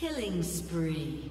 Killing spree.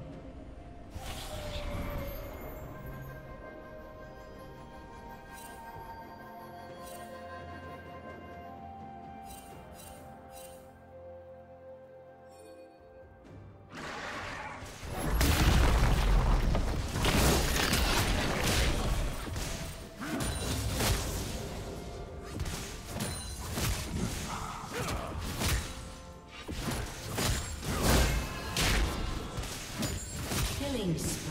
Killing spree.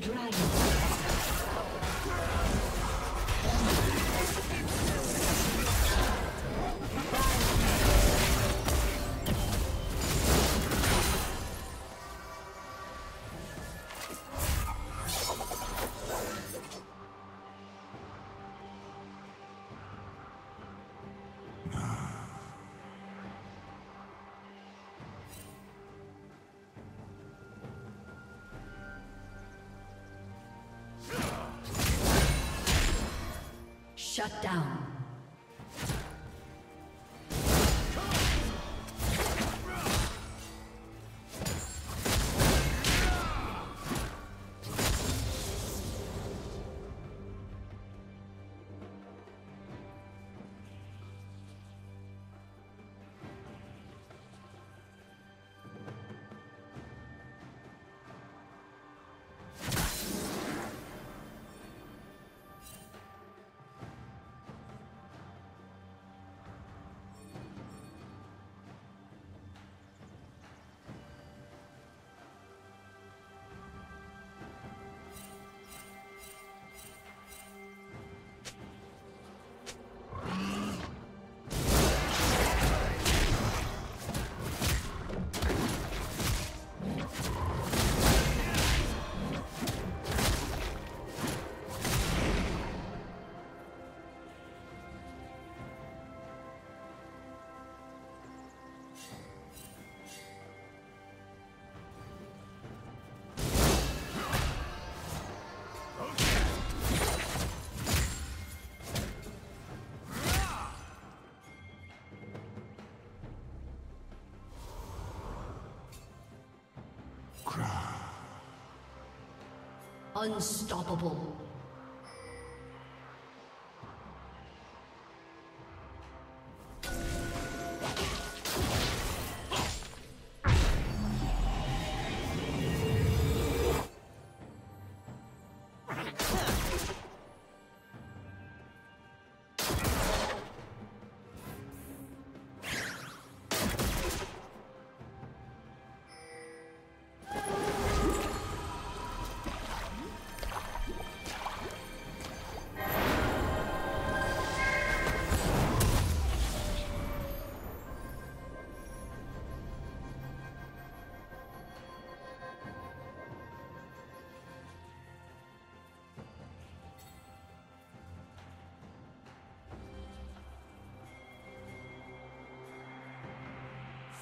Dragon. Shut down. Unstoppable.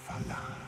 falar.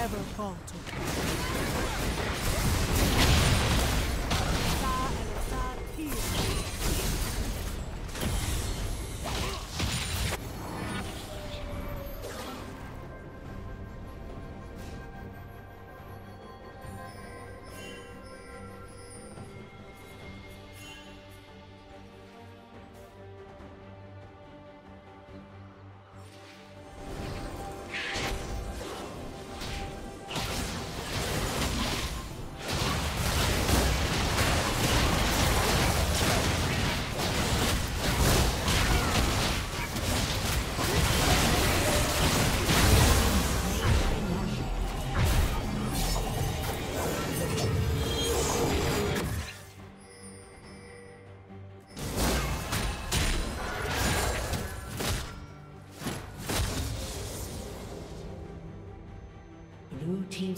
Never falter.